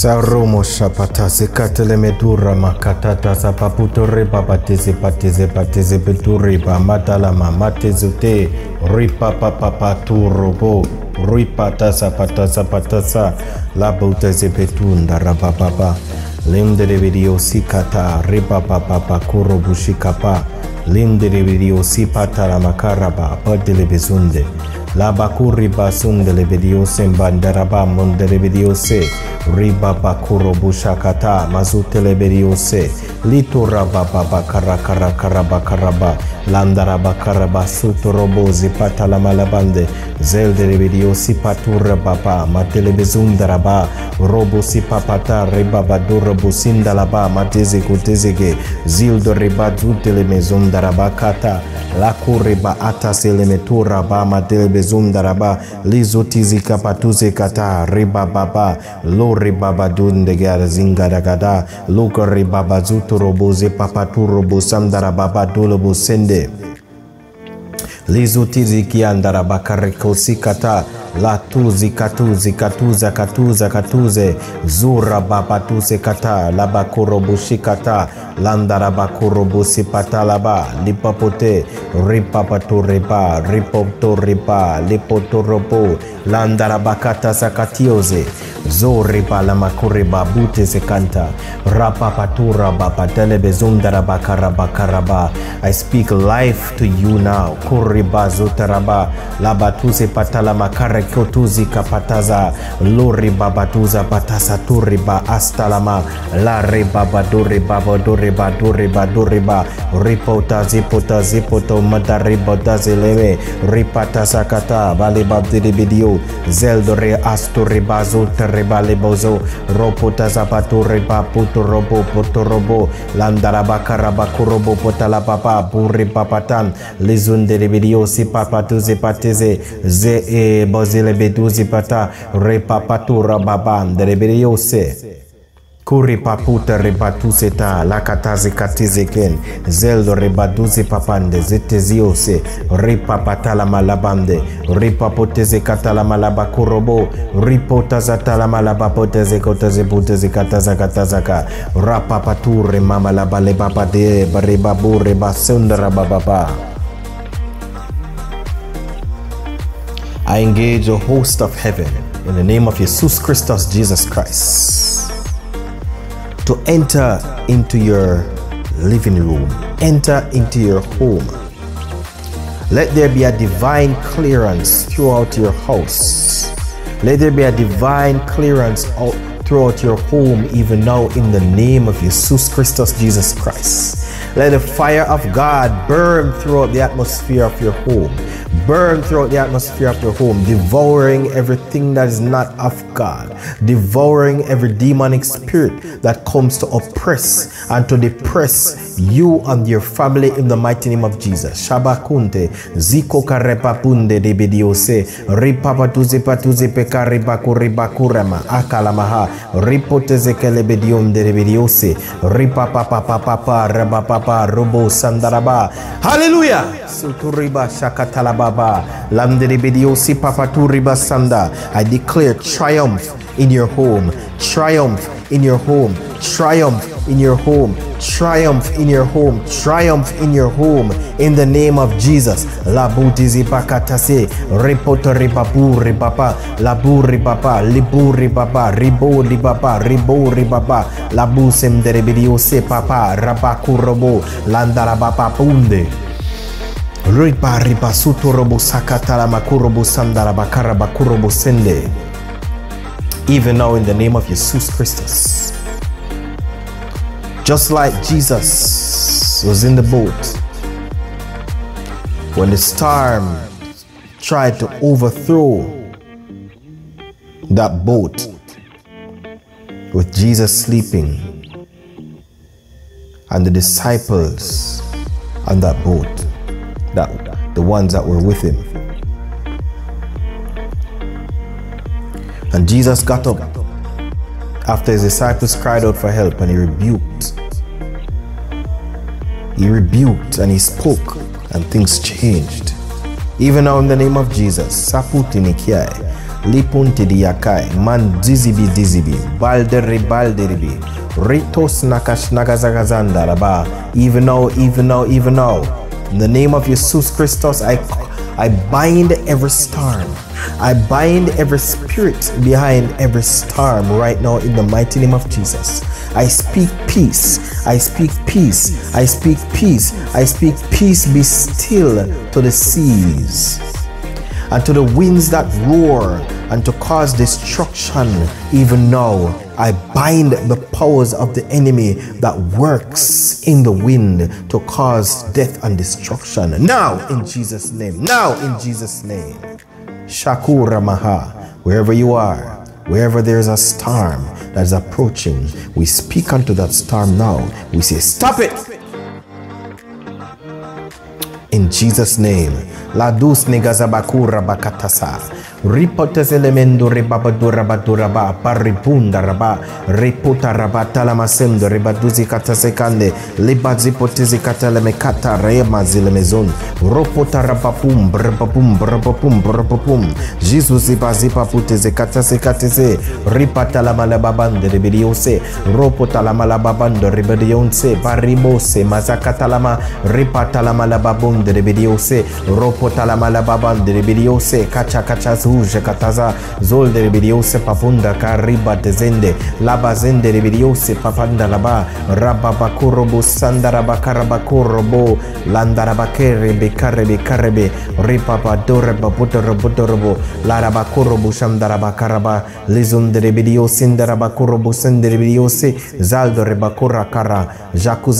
Saromo shapata sekatele medura makatata sapaputo reba bateze pateze pateze beturiba matalama matezute ripa papa turobo ripa tasa patasa patasa la buteze betunda rabababa lindere video sikata riba papa kurobu shikapa lindere video sipata la makaraba padele bezunde labaku riba sundele bediose bandaraba mundele bediose riba bakuro bushakata mazutele bediose litura baba bakara kara kara bakaraba landaraba karaba sutorobo zipata la zelderebedio sipaturababa matelebezundaraba robo sipapata rebabadurabo sindalaba matezikutezege ataselemeturaba matelebezundaraba lizotizikapatuzekata ribababa lorebabadundegazingadagada lukorebabazuturobo zepapaturobo mende lizuti latuzi katuzi katuza katuza katuze. Zura babatuze kata. Labakorobushikata landarabakurobusi patalaba lipapote ripapatoriba ripotoriba lipotorobo landarabakata sakatioze. Zoriba lamakuriba buteze kanta rapapatura bapadelebe zundarabakaraba I speak life to you now. Kuriba zotaraba labatuze patalamakare rekotuzi kapataza lori babatuza batasa turiba astalama lare babaduri babaduri baduri baduri ba ripota zipota zipoto madariba dazileve ripata sakata balibabdidibidio zeldore asturiba zulteriba libozo ropota zapaturiba puturobo potorobo landarabakarabakurobo potalapapa buripapatan lizundiribidio sipapatuzipatize ze e boz zile beduzi pata repapatura babande rebere yose. Lakatazi ribatuseta lakatazikatiziken zeldo rebaduzi papande ziteziyose ripapatalamalabande ripapotezikatalamalabakurobo ripotazatalamalabapotezikoteziputezikatazakatazaka rapapature mamalabalebabade baribabure basundarabababa I engage a host of heaven in the name of Jesus Christus Jesus Christ to enter into your living room, enter into your home. Let there be a divine clearance throughout your house. Let there be a divine clearance out throughout your home, even now, in the name of Jesus Christus Jesus Christ. Let the fire of God burn throughout the atmosphere of your home burn throughout the atmosphere of your home, devouring everything that is not of God, devouring every demonic spirit that comes to oppress and to depress you and your family in the mighty name of Jesus. Shabakunte, ziko karepapunde de bediose, ripapatuze patuze peka ribaku ribakurema, akalamaha, ripoteze kelebedium de bediose, ripapapapapa, rebapapa, robo sandaraba. Hallelujah! Suturiba shakatalaba baba. I declare triumph in your home. Triumph in your home. Triumph in your home. Triumph in your home. Triumph in your home. In the name of jesus. La butizi pakatase repoto ribabu ribaba labu ribaba libu ribaba ribo ribaba ribo ribaba labu semdere bedio se papa. Rabakurobo landarababa punde riba riba suto robo sakatala makurobo sandara bakara bakurobo sende even now in the name of Jesus Christus. Just like Jesus was in the boat when the storm tried to overthrow that boat with Jesus sleeping and the disciples on that boat that the ones that were with him. And Jesus got up after his disciples cried out for help and he rebuked. He rebuked and he spoke and things changed. Even now in the name of Jesus, Saputi Nikiai, lipunti diakai man dizibi balderi balderibi ritos nakash nagazagazanda raba even now even now even now in the name of Jesus Christus I I bind every storm I bind every spirit behind every storm right now in the mighty name of Jesus. I speak peace. I speak peace. I speak peace. I speak peace be still to the seas and to the winds that roar and to cause destruction even now. I bind the powers of the enemy that works in the wind to cause death and destruction. Now in Jesus' name. Now in Jesus' name. Shakura Maha, wherever you are, wherever there's a storm that is approaching, we speak unto that storm now. We say, Stop it! In Jesus' name. La dus negazabakura bakatasa. ripoteselemendo rebabadurabaturaba paripundaraba riputarabatalamasendo rebaduzikatasekande libazipotizikatalemekata reemazilemezon ropotarabapum brbapum brbapum brbapum jizuzibazipaputezekatasekatese ripatalamalemabandelebiliose ropotalamalababandoribelionse baribose mazakatalama ripatalamalababondelebiliose ropotalamalababandelebeliose kachakachasu zuzhekataza zolderebiriose papunda karibatezende labazenderebiriose papandaraba rababakorobo sandarabakarabakorabo landarabakerebekarebekarebe zaldo larabakorobo kara lizonderebiriosindarabakorobo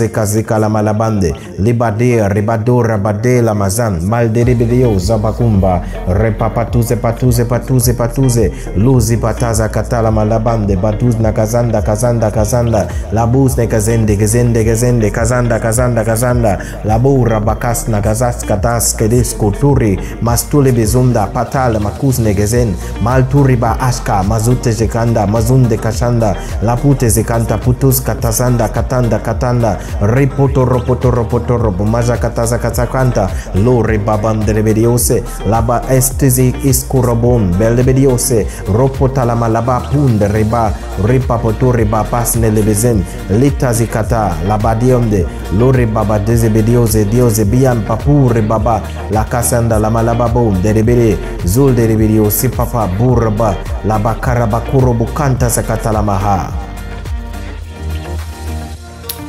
kazika la malabande libade ribadorabade lamazan malderebiriozaba kumba repapatuzepat patuze patuze patuze luzi pataza katala malabande. Batuz na kazanda kazanda. Kazanda labuz ne kazende gezende gezende. Kazanda kazanda kazanda. Labura bakas na gazas katas kedes kulturi mastule bezunda patal makuz ne gezen. Malturi ba ashka mazute zekanda mazunde kashanda. Lapute zekanta putuz katazanda katanda katanda. Ripoto ropoto ropoto robo maja kataza katakanta. Lo rebabandere bediose. Laba estezi iskurabon robom beldebediose ropotalamalaba pund reba ripapoto reba pasne lebezem litazikata labadiomde lorebaba dezebediose diose bian papu rebaba lakasanda lamalababom derebede zul derebediosipapa burba labakarabakurobukanta sakatalamaha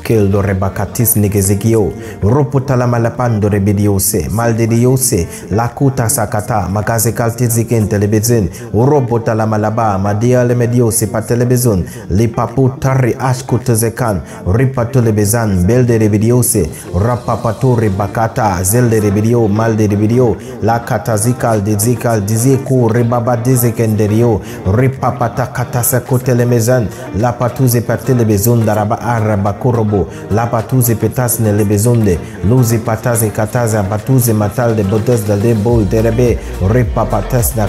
keldo rebakatis negezekio ruputalamalepando rebediose maldediose lakuta sakata. Makazekaltizikentelebezen urobotalamalaba madialemediose patelebezon lipaputari askutezekan ripatulebezan belderebediose rapapaturebakata zelderebedio malderebedio lakatazikaldizikaldizieku ribabadezekenderio ripapatakatasekutelemezan lapatuzepatelebezon daraba arabakuro robo la patuze petasne lebezonde luzi pataze kataze patuze matalde botes de bol derebe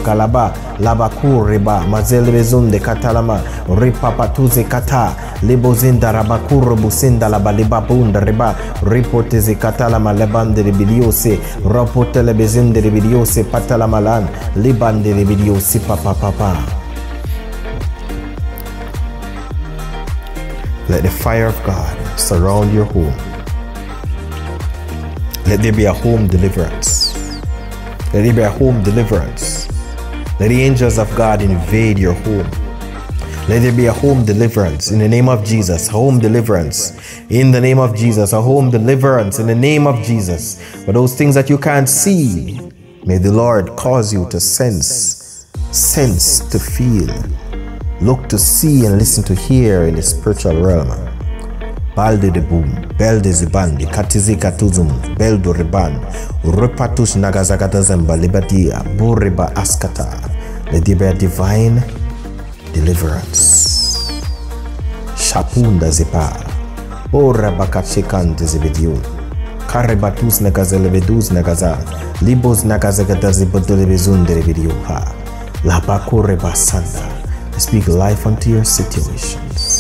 kalaba labaku riba mazel katalama kata lebozinda businda la baliba bunda riba ripoteze katalama lebande ribiliose rapotele bezinde ribiliose patalama lan libande papa papa Let the fire of God surround your home. Let there be a home deliverance. Let there be a home deliverance. Let the angels of God invade your home. Let there be a home deliverance in the name of Jesus. Home deliverance in the name of Jesus. A home deliverance in the name of Jesus. For those things that you can't see, may the Lord cause you to sense, sense to feel, look to see, and listen to hear in the spiritual realm. balde de bum belde zibandi katizika tuzum beldo riban repatus nagazakatazemba libadia buriba askata lediba divine deliverance. Shapunda zipa orabakatshikanti zibidiun karibatus nakazelevedus nagaza libos nakazakatazibotolebezunderebidiupa labakorebasanda speak life unto your situations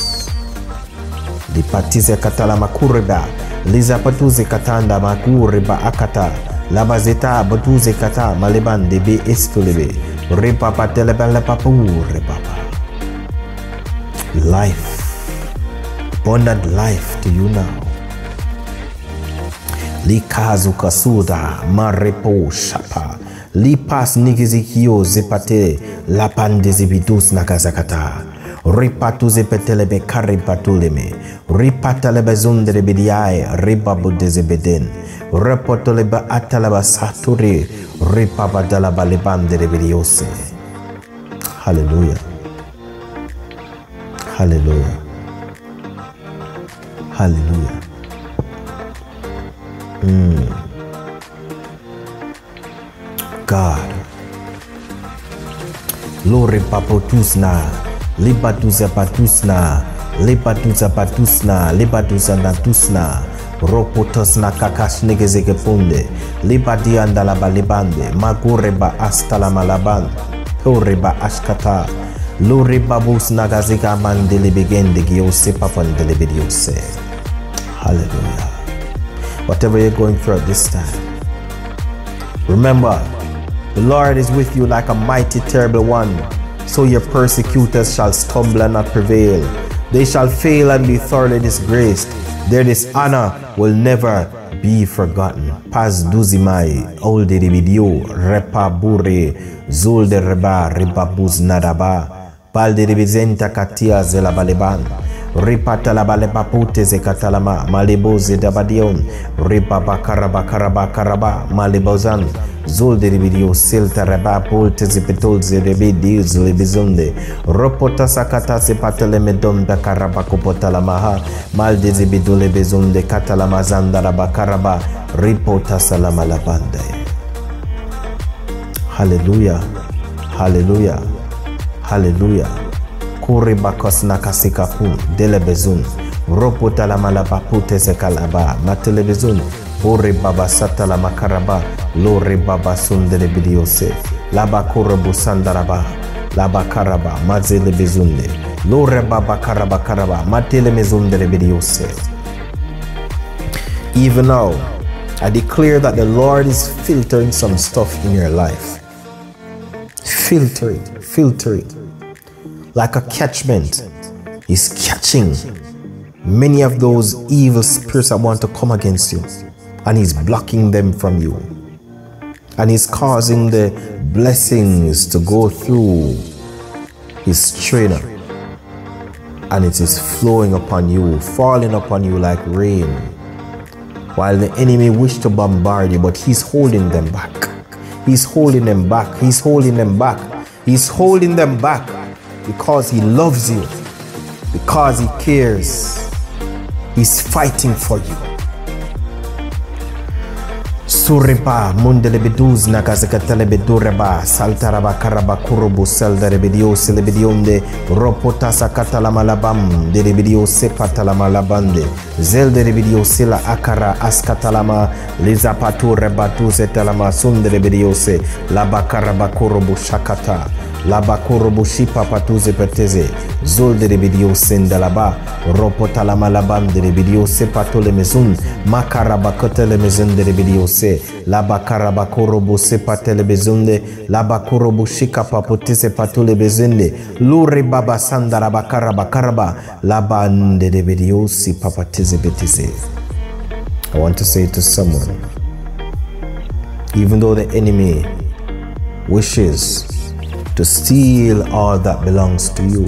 lipatize katala makureba liza patuze katanda makureba akata labazeta batuze kata malebande be estolebe Ripapa telebele lepapu ripapa. Life. Abundant life to you now. Likazu kasuda marepo shapa. Lipas nigizikio zepate lapande zibidus nakazakata. Ripatu zepetelebe karipatuleme. Ripatalebe zundere bidiae ribabu dezebeden. Repotolebe atalaba saturi. Ripabadalaba lebandere bidiose. Hallelujah. Hallelujah. Hallelujah. God. Lore papotusna, libatuza patusna, libatuza patusna, libatuza natusna, ropotusna kakash negezege punde, libadi andalaba libande, magureba astala malaban, toreba ashkata, lore babus nagaziga mandele begende giose papandele bidiose. Hallelujah. Whatever you're going through at this time, Remember, the Lord is with you like a mighty, terrible one. So your persecutors shall stumble and not prevail. They shall fail and be thoroughly disgraced. Their dishonor will never be forgotten. Paz duzimai, olde de video, repa bure, zul de reba, ribabuz nadaba, balde de katia zelabaleban. Ripata la bale papute ze katalama malebo ze dabadion ripa bakaraba karaba karaba malebozan zolderibiriyo siltaraba poltezipetolzerebi dizlebizonde ropotasakatase patelemedonda karabakopotalamaha maldezibidolebezonde katalamazandaraba karaba ripotasalamalabande haleluya haleluya haleluya kuribakosnakasikapun delebezun ropotalamalalaba putesekalaba bore baba sata la makaraba lore baba sundele bidiose laba laba karaba mazele bezunde lore baba karaba karaba matele mezundele bidiose even now I declare that the Lord is filtering some stuff in your life. Filter it filter it like a catchment. He's catching many of those evil spirits that want to come against you, and He's blocking them from you. And He's causing the blessings to go through His trainer, and it is flowing upon you, falling upon you like rain. While the enemy wish to bombard you, but he's holding them back. He's holding them back. He's holding them back. He's holding them back because he loves you, because he cares. He's fighting for you. sureba mundelebe duz nagazegatalebe dureba saltaraba karaba kurubu selderebidio selebidionde ropotasa katalamalabam derebidio sepatalamalabande zelderebidio sila akara askatalama lizapatureba duzetalama sunderebidiose labakaraba kurubu shakata. Labakorobo shipa patuze peteze. Zolde de bidio sendalaba ropota la malaban de bidio se patole mezun. Makaraba kotele mezun de bidio se. Labakaraba korobo se patele bezunde labakorobo shika papotese patole bezende lure baba sandaraba karaba karaba. Labande de bidio si papateze beteze I want to say to someone even though the enemy wishes to steal all that belongs to you,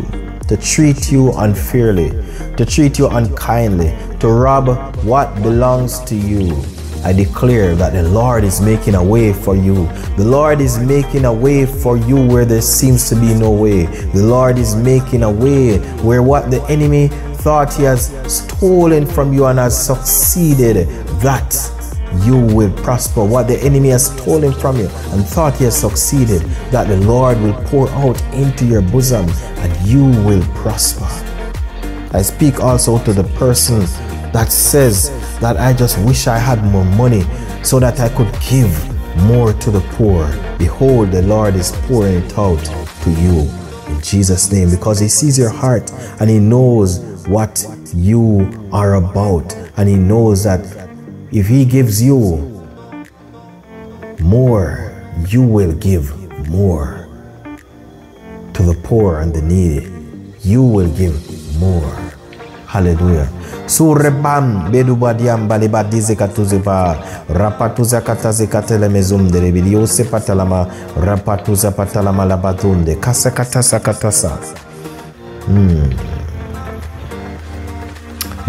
to treat you unfairly, to treat you unkindly, to rob what belongs to you. I declare that the Lord is making a way for you. The Lord is making a way for you where there seems to be no way. The Lord is making a way where what the enemy thought he has stolen from you and has succeeded, that you will prosper. What the enemy has stolen from you and thought he has succeeded, that the Lord will pour out into your bosom and you will prosper. I speak also to the person that says that I just wish I had more money so that I could give more to the poor. Behold, the Lord is pouring it out to you in Jesus' name because He sees your heart and He knows what you are about and He knows that if He gives you more, you will give more. to the poor and the needy, you will give more. Hallelujah. Surebam bedubadiam balibadize pa rapatuza kataze katele mezum de rebidiose patalama rapatuza patalama labatunde kasa katasa katasa. Hmm.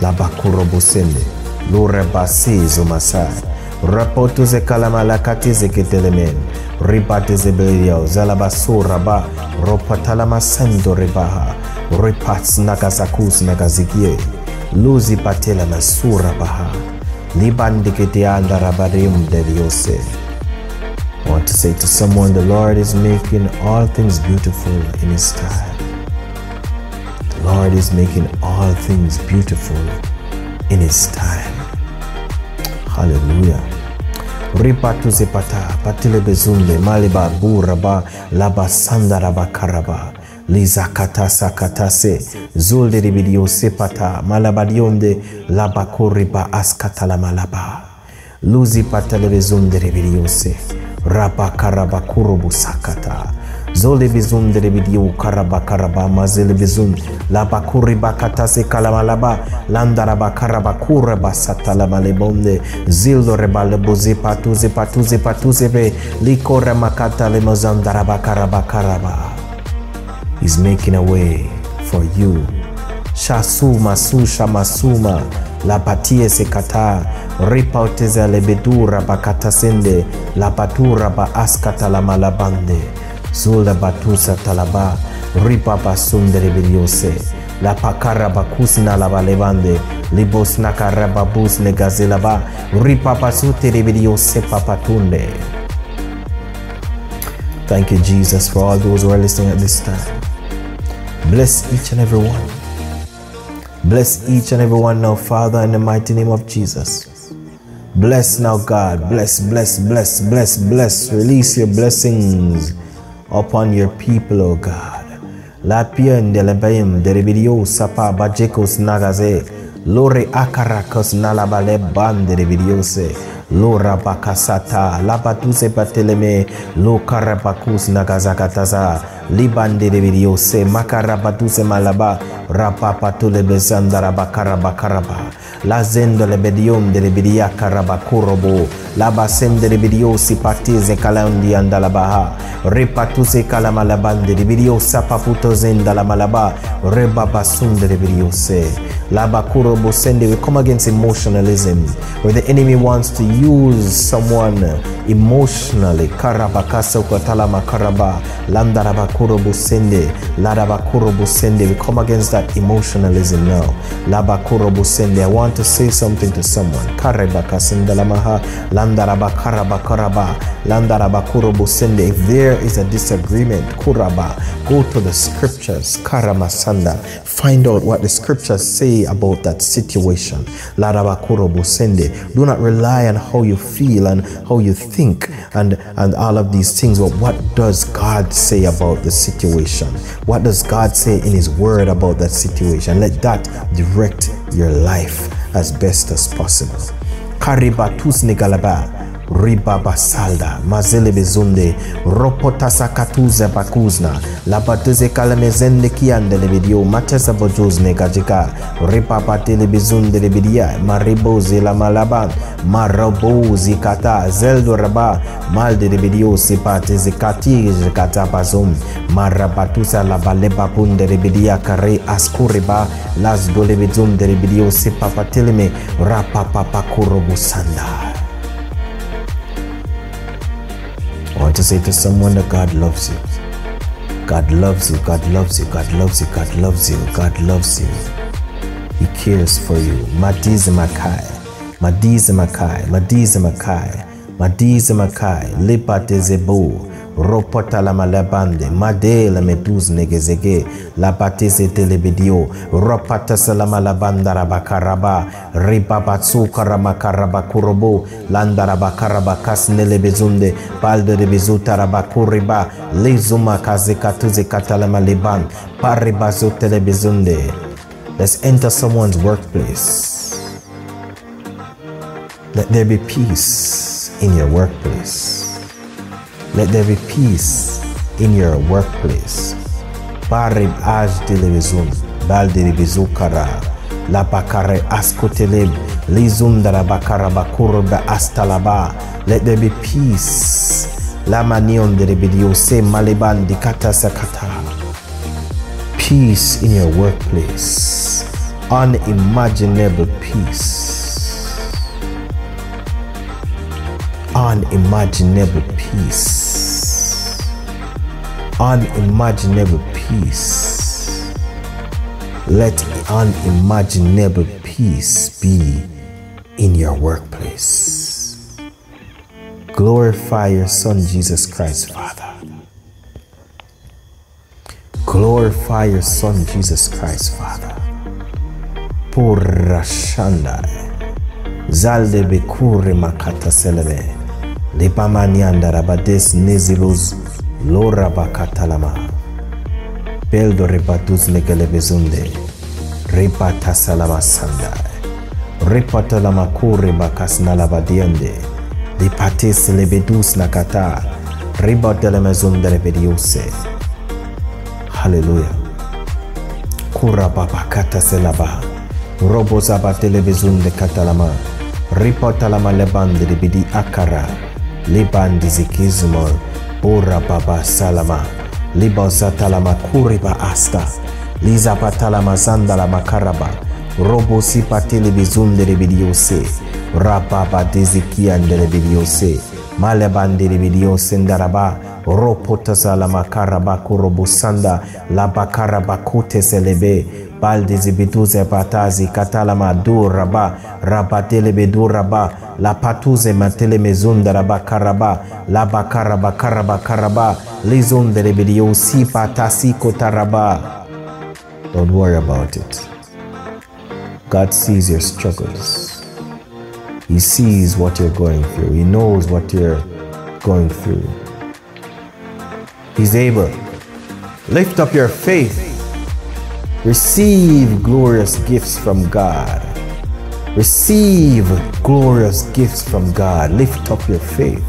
Labakurobosende lurebasizo masai. Rapotuze kalamalakatize ketelemen ribatize beliao zalabasura ba. Ropatalama sendo rebaha ripats nagazakus nagazikie luzi patela masura baha. Libandiketeanda rabarim deliose. I want to say to someone, the Lord is making all things beautiful in His time. The Lord is making all things beautiful in His time. Haleluya. ripa tuzipata patile bezunde maliba buraba labasanda rabakaraba lizakatasa katase. Zuldiribidiyosepata malabadiyonde labakoriba askatalamalaba karaba bezundiribidiyose rabakarabakurubusakata zole bizum de bidiu karaba karaba mazele bizum laba kuriba katase kalamalaba landaraba karaba kuraba satalaba lebonde zildo rebale buzi patuze patuze patuze be likore makata le mozandaraba karaba karaba. Is making a way for you. Shasuma susha masuma lapatie sekata ripauteze lebedura bakatasende lapatura ba askata la zula batusa talaba ripa basundere biliose la pakara bakusi na la balebande libos na karaba bus ne gazelaba ripa basute biliose papatunde Thank you, Jesus, for all those who are listening at this time. Bless each and every one. Bless each and every one now, Father, in the mighty name of Jesus. Bless now, God. Bless, bless, bless, bless, bless. Release your blessings upon your people, O God. La pian de lebeim sapa bajekos nagaze. Lore akarakos nalabale. Lora bakasata bateleme lo karabakus nagazakataza libande de vidio se makarabatuse malaba. Rapapatu le bezanda rabakaraba karaba la zendo le bediom de lebidia karaba kurobo. La basem de lebidio si patize kalandi andalabaha repatu se de vidio sapaputo zenda la malaba. De se. Labakurobo sende we come against emotionalism. Where the enemy wants to use someone emotionally. Karabakasa ukatalama karaba landaraba sende larabakurobo sende we come against that emotionalism now. Labakurobo sende I want to say something to someone. Karebakasendalamaha landarabakaraba landarabakurobo sende if there is a disagreement kuraba go to the scriptures. Karamasanda find out what the scriptures say about that situation. Larabakurobo sende do not rely on how you feel and how you think and and all of these things but what does god say about the situation. What does god say in his word about that situation? Let that direct your life as best as possible. Karibatus negalaba ribabasalda mazele bezunde ropotasakatuze bakuzna labateze kalemezende kiandele bidio matesa bojuzne kajika ripapatele bezunde lebidia maribozi la malaban marobozi kata zeldo raba malde lebidio sipateze katije katapazum marabatusa labalebapun derebidia kare askuriba lasdolebizum derebidio sipapateleme rapapapakuro busanda to say to someone that God loves you. God loves you. God loves you. God loves you. God loves you. God loves you. He cares for you. Madize Makai. Madize Makai. Madize Makai. Madize Makai. Lipate Zebu. Ropota la malabande. Made la meduz negezege. Lapateze telebidio. Ropata salama labanda rabakaraba. Ribabatsu karamakaraba kurobo. Landarabakaraba kasnele bezunde. Balde de bezuta rabakuriba. Lizuma kazekatuze katalama liban. Paribazu telebezunde. Let's enter someone's workplace. Let there be peace in your workplace. Let there be peace in your workplace. barib aj delebezum baldelebezukara la bakare askoteleb lizum darabakara bakurba astalaba. Let there be peace. La manion derebedio se maleban dikata sakata peace in your workplace. Unimaginable peace. Unimaginable peace unimaginable peace. Let unimaginable peace be in your workplace. Glorify your son jesus christ father. Glorify your son jesus christ father. Purashandai. Zalde bekure makata selebe. Lepamanianda rabades neziluz lora bakatalama. Peldo repatus legele bezunde. Repata salama sandai. Repata lama kure bakas nalabadiende. De patis lebedus nakata. Rebata la mezunde rebediuse. Hallelujah. Kura babakata selaba. Robo zabatele bezunde katalama. Repata lama lebande lebedi akara. Lebandi zikizumon. Ora Baba Salama, Libazatalama Kuriba Asta, Liza Patalama Sandala Makaraba, Robo Sipatele Bizundere Bidiose, Rababa Dezikiandere Bidiose, Malebandere Bidiose Ndaraba, Ropotasala Makaraba la Labakaraba Kote Selebe, balde zibiduze batazi katalama du raba rabatele bedu raba la patuze matele mezunda raba karaba la bakaraba karaba karaba lizunde rebedio si patasi kotaraba don't worry about it. God sees your struggles. He sees what you're going through. He knows what you're going through. He's able. Lift up your faith Receive glorious gifts from God. Receive glorious gifts from God. Lift up your faith.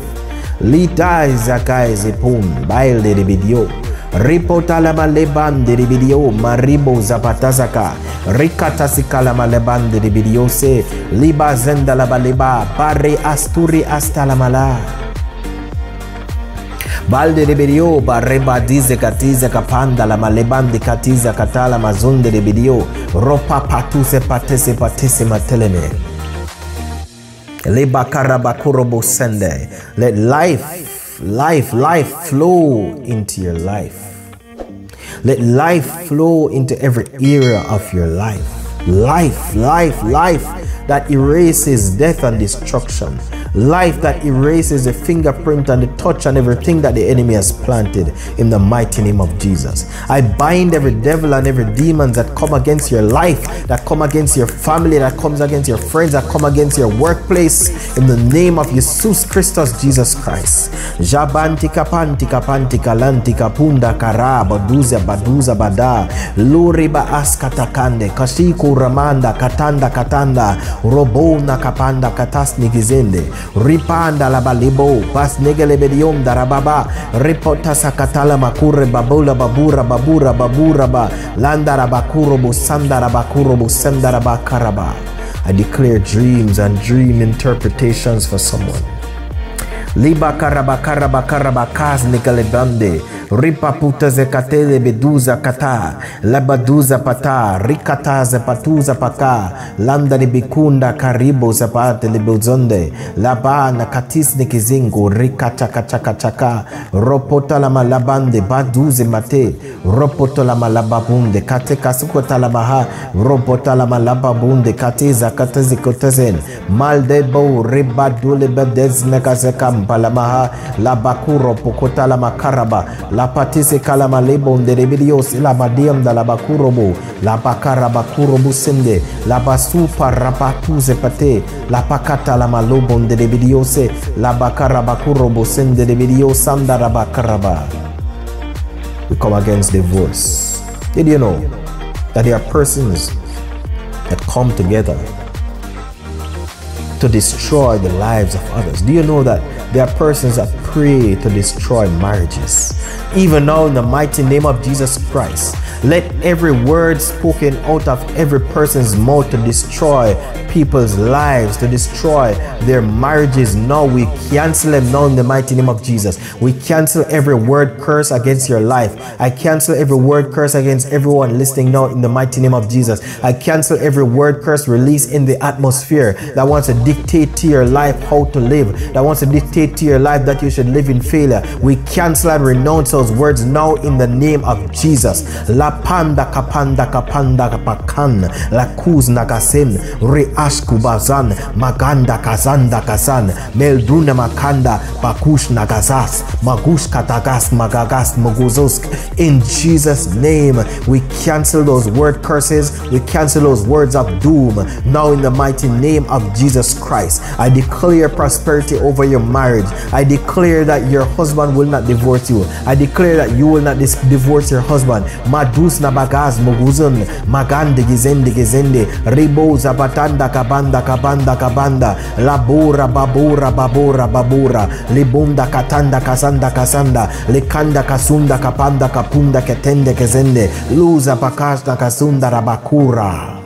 Litai zakai zepun baile ribidio. Ripota Ripotalama leban de video maribo zapatazaka. Rikatasikalama leban de video se liba zenda laba leba Pare asturi balde rebedio bareba dize katize kapanda la malebandi katiza katala mazunde rebedio ropa patuse patese patese mateleme leba karabakurobo sende. Let life life life flow into your life. Let life flow into every area of your life. Life life life that erases death and destruction life that erases the fingerprint and the touch and everything that the enemy has planted in the mighty name of Jesus. I bind every devil and every demon that come against your life, that come against your family, that comes against your friends, that come against your workplace in the name of Jesus Christus Jesus Christ. Jabanti kapanti kapanti kalanti kapunda kara baduza baduza bada luriba askatakande kashiku ramanda katanda katanda robona kapanda katasni gizende ripanda labalibo basnegelebediomda rababa ripotasakatala makure babula babura babura baburaba landarabakurobo sandarabakurobo sandarabakaraba I declare dreams and dream interpretations for someone libakarabakarabakarabakaz nikalebande katele beduza kata labaduza pata rikata ze patuza paka landa ni nibikunda karibu zapate libuzonde labana katis ni kizingu. Rikata kachaka chaka. Ropota la malabande baduze mate Ropota la malababunde. Kate kasuko talabaha. Ropota la malababunde. Kate zakata zikotazen. ropotalamalamabunde katekasukotalamaha ropotalamalamabunde katezakatezikotezen maldebo ribadulebedesnekazekam maha ropota la labakuro pokota la makaraba la patise madiam da la la bakara sende. La basupa rapatuze pate. La pakata la malobo la bakara sende sanda we come against divorce did you know that there are persons that come together to destroy the lives of others do you know that there are persons that pray to destroy marriages. Even now, in the mighty name of Jesus Christ, let every word spoken out of every person's mouth to destroy people's lives, to destroy their marriages. Now we cancel them now in the mighty name of Jesus. We cancel every word curse against your life. I cancel every word curse against everyone listening now in the mighty name of Jesus. I cancel every word curse released in the atmosphere that wants to dictate to your life how to live, that wants to dictate to your life that you should live in failure. We cancel and renounce those words now in the name of Jesus. Panda kapanda kapanda kapakan. La kuz nagasen re ashkubazan maganda kazanda kazan. Meldruna makanda bakush nagazas. Magush katagas magagas moguzosk. In Jesus name we cancel those word curses. We cancel those words of doom. Now in the mighty name of Jesus Christ I declare prosperity over your marriage. I declare that your husband will not divorce you. I declare that you will not divorce your husband madus nabagaz moguzun magande gizende gizende ribo zabatanda kabanda kabanda kabanda labura babura babura babura libunda katanda kasanda kasanda likanda kasunda kapanda kapunda ketende kezende luza pakashna kasunda rabakura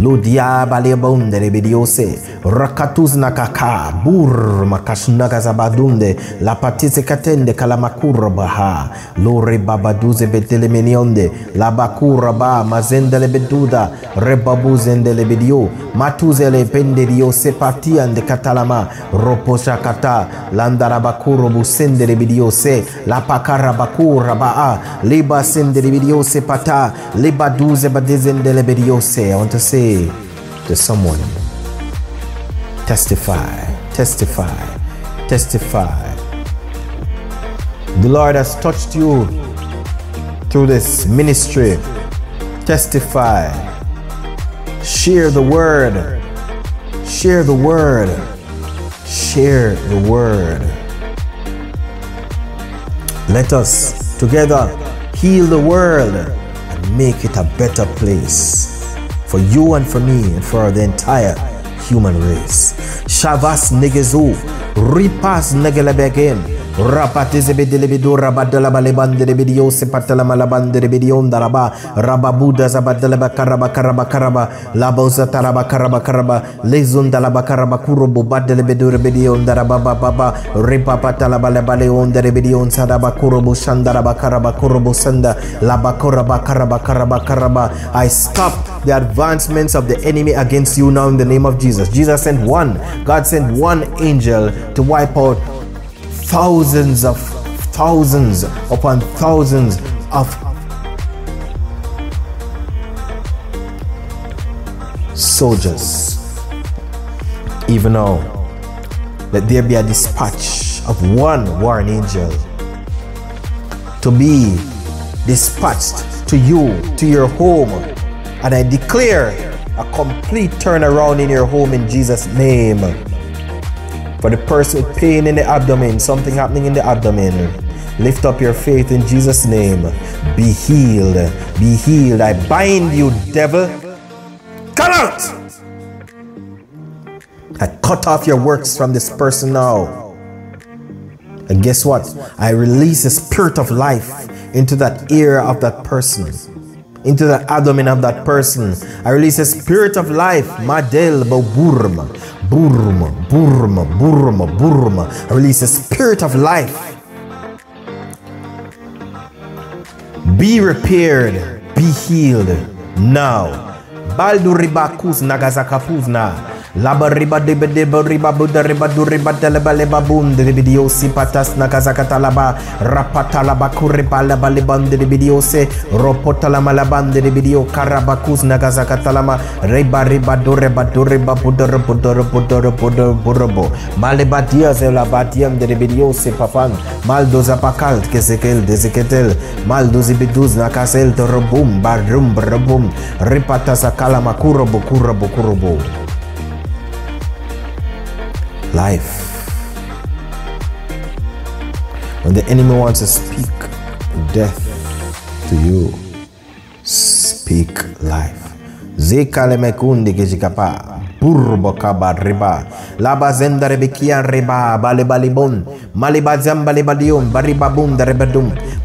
lodia balebonde rebediose rakatuzna kaka bur makashnaga zabadunde la patize katende kalamakura baha lore babaduze betelemenionde la bakura ba mazendele beduda rebabuzendele bedio matuzele pendediose patiande katalama roposhakata landarabakuro busendele bidiose la pakara bakura baa liba sendele bidiose pata libaduze badezendele bidiose I want to to someone testify, testify, testify. The Lord has touched you through this ministry. Testify. Share the word. Share the word. Share the word. Let us together heal the world and make it a better place for you and for me and for the entire human race. Shavas negezu, ripas negelebegem, rapatizebedelebidu rabadalabalebandelebidio sepatalamalabandelebidion daraba, rababuda zabadalaba karaba karaba karaba, laboza taraba karaba karaba, lezun dalaba karaba kurubu badelebedu rebedion daraba baba, ripapatalabaleon derebedion sadaba kurubu shandaraba karaba kurubu sanda, labakoraba karaba karaba karaba. I stop the advancements of the enemy against you now in the name of Jesus. Jesus sent one, God sent one angel to wipe out thousands of thousands upon thousands of soldiers. Even now, let there be a dispatch of one warring angel to be dispatched to you, to your home. And I declare a complete turnaround in your home in Jesus' name. For the person with pain in the abdomen, something happening in the abdomen, lift up your faith in Jesus' name. Be healed. Be healed. I bind you, devil. Come out! I cut off your works from this person now. And guess what? I release the spirit of life into that ear of that person, into the abdomen of that person. I release a spirit of life. Madel burma, burma, burma, burma. I release a spirit of life. Be repaired, be healed now. Baldu ribakus nagasakapuzna. La bariba de bede bariba buda riba du riba de leba leba bum de video si patas na kaza katalaba rapata laba kuriba laba leban de video se. Ropota lama laban de video karabakus na kaza katalama riba riba du riba du riba buda riba da du da da riba du riba du riba du maleba dia ze la batiam de video se papan mal doza pakalt ke sekel de seketel mal dozi biduz na kasel to robum barum brum ripata sakalama kurobo kurobo kurobo life. When the enemy wants to speak death to you, speak life. Zikale mekundi kishikapa burbo kaba riba laba zenda rebekia reba bale balibon maliba zamba lebadium baribabum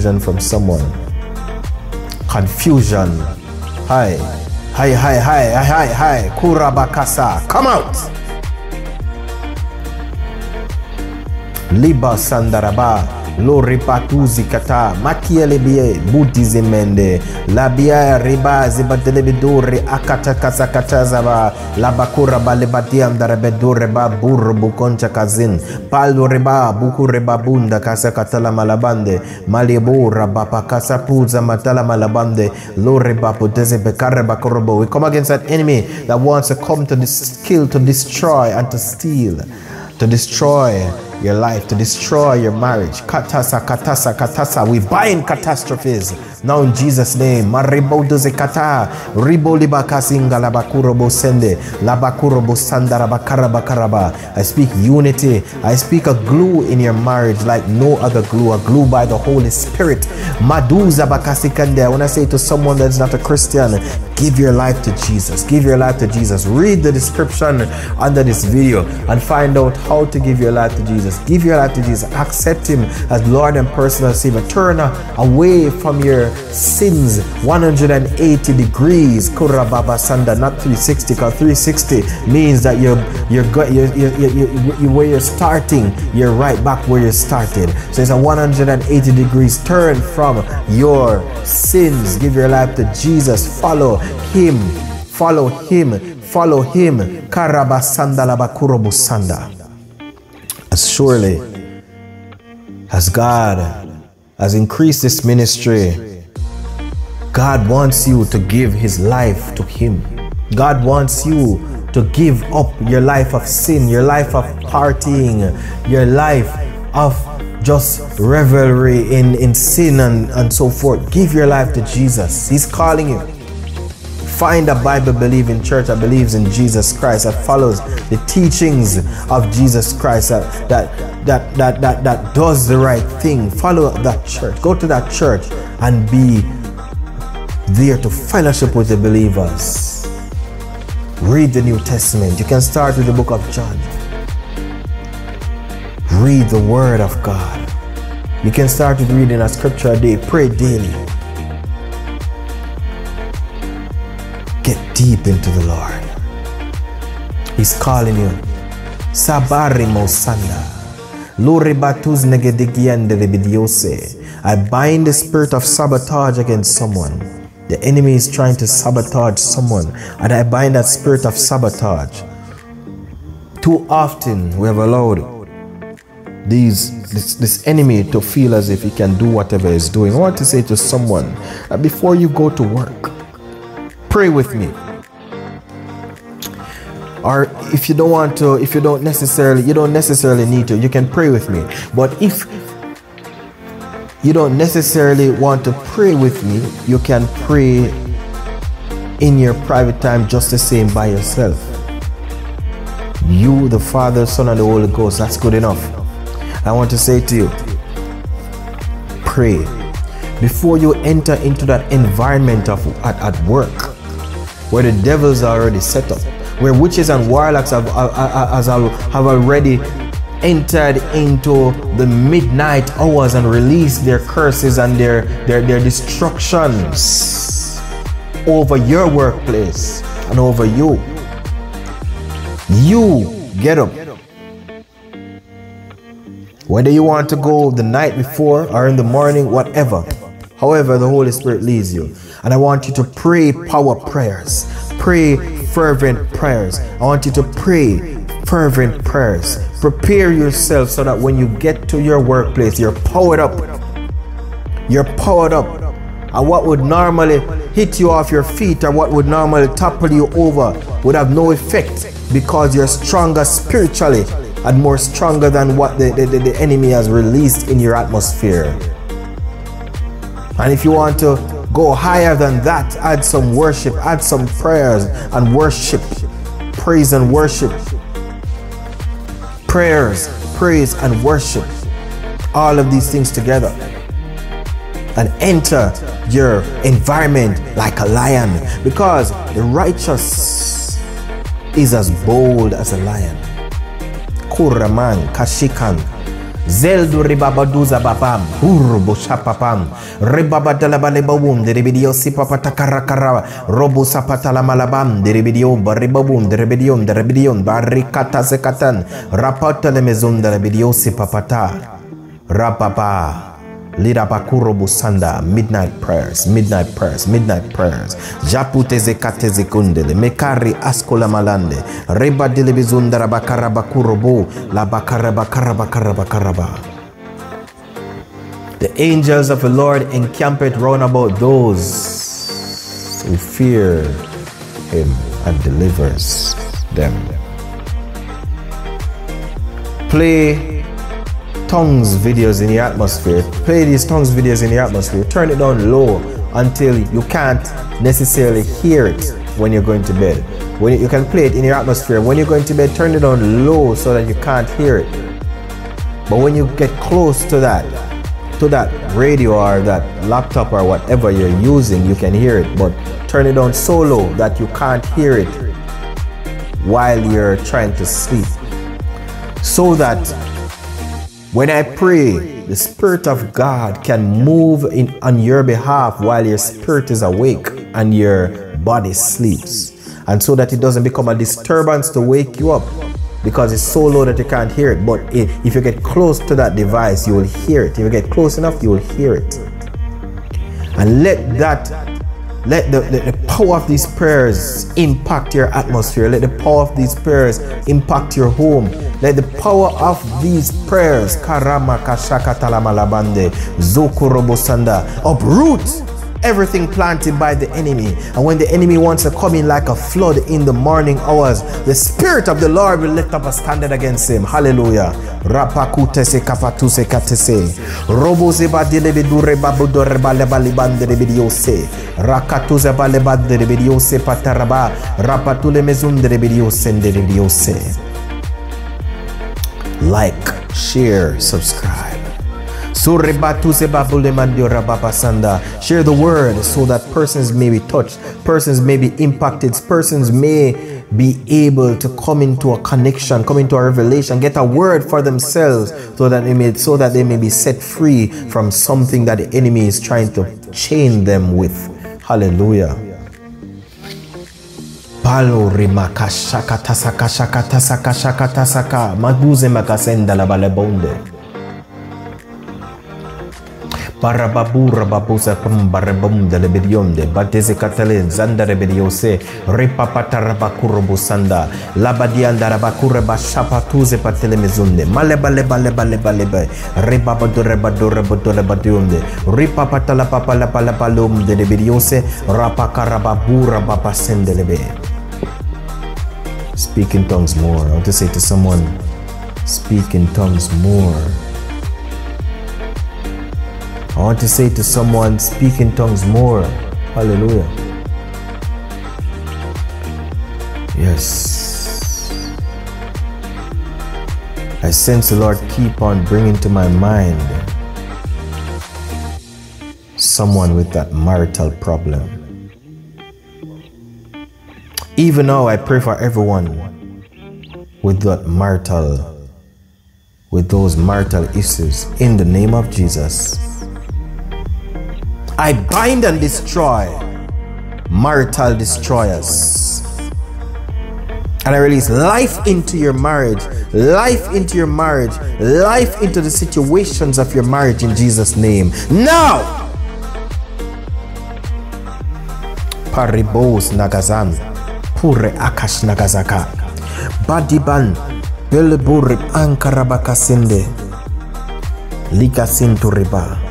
confusion from someone. Confusion. Hi. Hi, hi, hi, hi, hi. Kurabakasa. Come out. Liba Sandaraba. Lo ripatuzi kata makielebie budizimende labia riba zibatelebidure akatakasakatazaba labakura ba burro bukoncha kazin. Palo riba buku riba bunda kasakatala malabande. Malibura bapakasapuza matala malabande. Lo riba puteze bekare bakorobo. We come against that enemy that wants to come to this kill to destroy and to steal. To destroy your life, to destroy your marriage. Katasa, katasa, katasa. We bind catastrophes now in Jesus' name. Maribo doze kata, ribo libaka singa labakurobo sende, labakurobo sandara bakaraba karaba. I speak unity. I speak a glue in your marriage like no other glue, a glue by the Holy Spirit. Maduza bakasikande. I say to someone that's not a Christian, give your life to Jesus. Give your life to Jesus. Read the description under this video and find out how to give your life to Jesus. Give your life to Jesus. Accept Him as Lord and personal Savior. Turn away from your sins 180 degrees. Kurababa Sanda, not 360, because 360 means that you're you're, you're, you're, you're, where you're starting. You're right back where you started. So it's a 180 degrees turn from your sins. Give your life to Jesus. Follow Him. Follow Him. Follow Him. Karabasanda. As surely as God has increased this ministry, God wants you to give His life to Him. God wants you to give up your life of sin, your life of partying, your life of just revelry in, in sin and, and so forth. Give your life to Jesus. He's calling you. Find a Bible believing church that believes in Jesus Christ, that follows the teachings of Jesus Christ, that, that, that, that, that, that does the right thing. Follow that church. Go to that church and be there to fellowship with the believers. Read the New Testament. You can start with the book of John. Read the Word of God. You can start with reading a scripture a day. Pray daily. Deep into the Lord. He's calling you. Sabari Mosanda. Luribatuz I bind the spirit of sabotage against someone. The enemy is trying to sabotage someone, and I bind that spirit of sabotage. Too often we have allowed these this, this enemy to feel as if he can do whatever he's doing. I want to say to someone that before you go to work, pray with me or if you don't want to if you don't necessarily you don't necessarily need to you can pray with me. But if you don't necessarily want to pray with me you can pray in your private time just the same by yourself. You the father son and the holy ghost that's good enough. I want to say to you pray. Before you enter into that environment of at, at work where the devils are already set up, where witches and warlocks have, have, have already entered into the midnight hours and released their curses and their, their, their destructions over your workplace and over you. You get up. Whether you want to go the night before or in the morning, whatever. However, the Holy Spirit leads you. And I want you to pray power prayers. Pray fervent prayers. I want you to pray fervent prayers. Prepare yourself so that when you get to your workplace, you're powered up. You're powered up. And what would normally hit you off your feet or what would normally topple you over would have no effect because you're stronger spiritually and more stronger than what the, the, the enemy has released in your atmosphere. And if you want to go higher than that, add some worship, add some prayers and worship, praise and worship, prayers, praise and worship, all of these things together. And enter your environment like a lion. Because the righteous is as bold as a lion. Kuraman, Kashikan, zeldu ribabaduza babam hurbu shapapam ribabadalabalebawum deribidio sipapatakarakara robu sapatalamalabam deribidiom baribawum deribidiom deribidiom barikatasekatan rapatalemezum deribidio sipapata. Rapapa. Midnight prayers, midnight prayers, midnight prayers. Japute zekate zekundele, mekari askola malande, reba rabakarabakuro la. The angels of the Lord encampeth round about those who fear him and delivers them. Play tongues videos in the atmosphere. Play these tongues videos in the atmosphere. Turn it down low until you can't necessarily hear it when you're going to bed. When you, can play it in your atmosphere. When you're going to bed, turn it on low so that you can't hear it. But when you get close to that, to that radio or that laptop or whatever you're using, you can hear it. But turn it on so low that you can't hear it while you're trying to sleep. So that when I pray, the Spirit of God can move in, on your behalf while your spirit is awake and your body sleeps. And so that it doesn't become a disturbance to wake you up because it's so low that you can't hear it. But if you get close to that device, you will hear it. If you get close enough, you will hear it. And let that let the, the, the, power of these prayers impact your atmosphere. Let the power of these prayers impact your home. Let the power of these prayers, Karama Kashaka Talamalabande, Zokorobosanda, uproot everything planted by the enemy. And when the enemy wants to come in like a flood in the morning hours, the Spirit of the Lord will lift up a standard against him. Hallelujah. Rapakutese kapatuse katese. Robo zeba delebedure babudore balebalibande rebidiose. Rakatuze balebande rebidiose pataraba. Rapatule mezunde rebidiose rebidiose. Like, share, subscribe. Share the word so that persons may be touched, persons may be impacted, persons may be able to come into a connection, come into a revelation, get a word for themselves so that they may so that they may be set free from something that the enemy is trying to chain them with. Hallelujah. Palo. Barababura babusa pambarabum de lebedionde, bateze katale zanda rebediose, repapata rabakuro sanda, labadianda rabakure bashapatuze patele mezunde, maleba leba leba leba leba, rebabado rebado rebado rebadionde, ripapata la papa la pala palum de lebediose. Speak in tongues more. I want to say to someone, speak in tongues more. I want to say to someone, speak in tongues more. Hallelujah. Yes. I sense the Lord keep on bringing to my mind someone with that marital problem. Even now, I pray for everyone with that marital, with those marital issues in the name of Jesus. I bind and destroy marital destroyers. And I release life into your marriage, life into your marriage, life into the situations of your marriage in Jesus' name. Now! Paribos Nagazan, Pure Akash Nagazaka, Badiban, Ankarabakasinde, Libondaraba